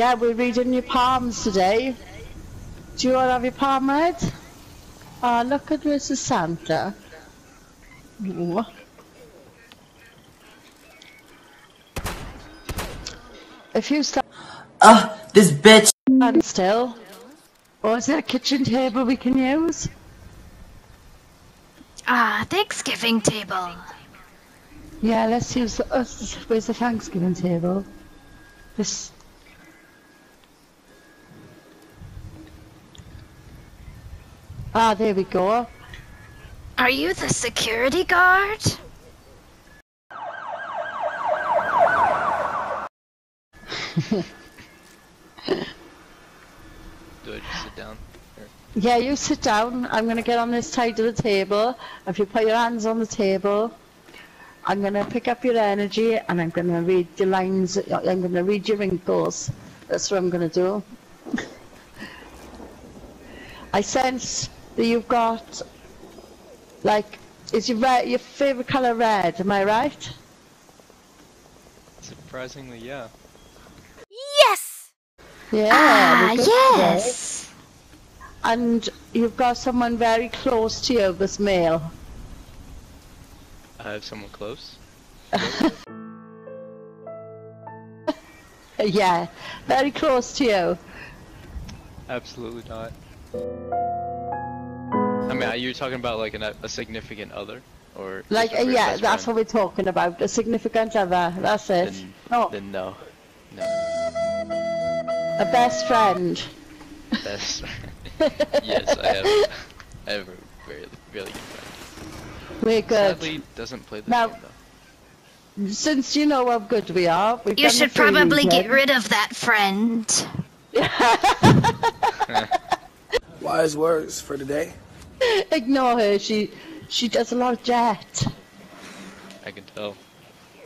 Yeah, we're reading your palms today. Do you all have your palm read? Oh, look at Mrs. Santa. Ooh. If you stand Ugh, this bitch. still, or is there a kitchen table we can use? Ah, Thanksgiving table. Yeah, let's use the, uh, where's the Thanksgiving table? This. Ah, there we go. Are you the security guard? Do I just sit down? Or- Yeah, you sit down. I'm going to get on this side of the table. If you put your hands on the table, I'm going to pick up your energy and I'm going to read your lines. I'm going to read your wrinkles. That's what I'm going to do. I sense that you've got, like, is your red, your favorite color red? Am I right? Surprisingly, yeah. Yes! Yeah. ah, we're yes! And you've got someone very close to you, this male. I have someone close. Yeah, very close to you. Absolutely not. I mean, are you talking about like an, a significant other, or Like, a uh, yeah, that's friend? what we're talking about. A significant other. That's it. Then, no, then no, no. a best friend. Best. yes, I have. I have a very, really good friend. We're good. Sadly, doesn't play the Now- game though. Since you know how good we are, we've You should probably get reading. rid of that friend. Wise words for today. Ignore her. She she does a lot of jet. I can tell.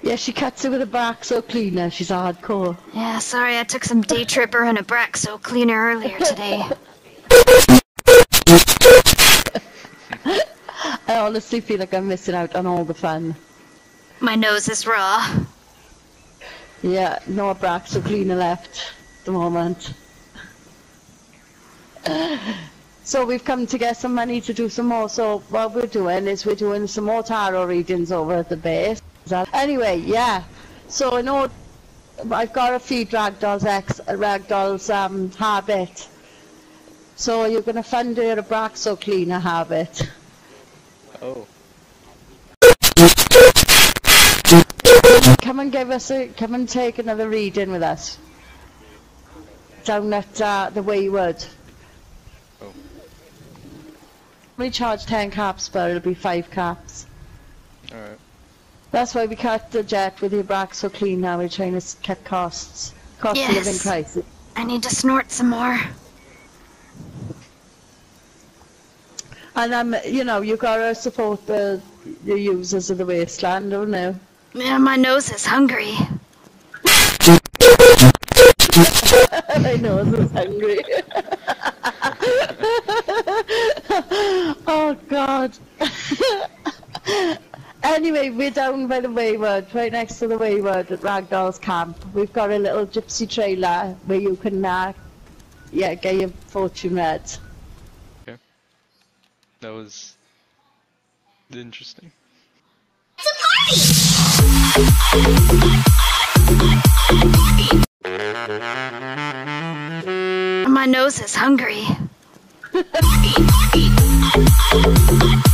Yeah, she cuts it with Abraxo cleaner. She's hardcore. Yeah, sorry, I took some day tripper and Abraxo cleaner earlier today. I honestly feel like I'm missing out on all the fun. My nose is raw. Yeah, no Abraxo cleaner left at the moment. So we've come to get some money to do some more. So what we're doing is we're doing some more tarot readings over at the base. Anyway, yeah. So in order, I've got to feed Ragdoll's ex, Ragdoll's um, habit. So you're going to fund her Abraxo cleaner habit. Oh, Come and give us a, come and take another reading with us. Down at uh, the Wayward. We charge 10 caps, but it'll be 5 caps. all right. That's why we cut the jet with your back so clean now. We're trying to cut costs. Cost of living crisis. I need to snort some more. And um, you know, you gotta support the, the users of the wasteland, don't you? Yeah, my nose is hungry. I know, I'm so hungry. oh God. anyway, we're down by the Wayward, right next to the Wayward at Ragdoll's camp. We've got a little gypsy trailer where you can, uh, yeah, get your fortune read. Okay. That was interesting. It's a party! My nose is hungry.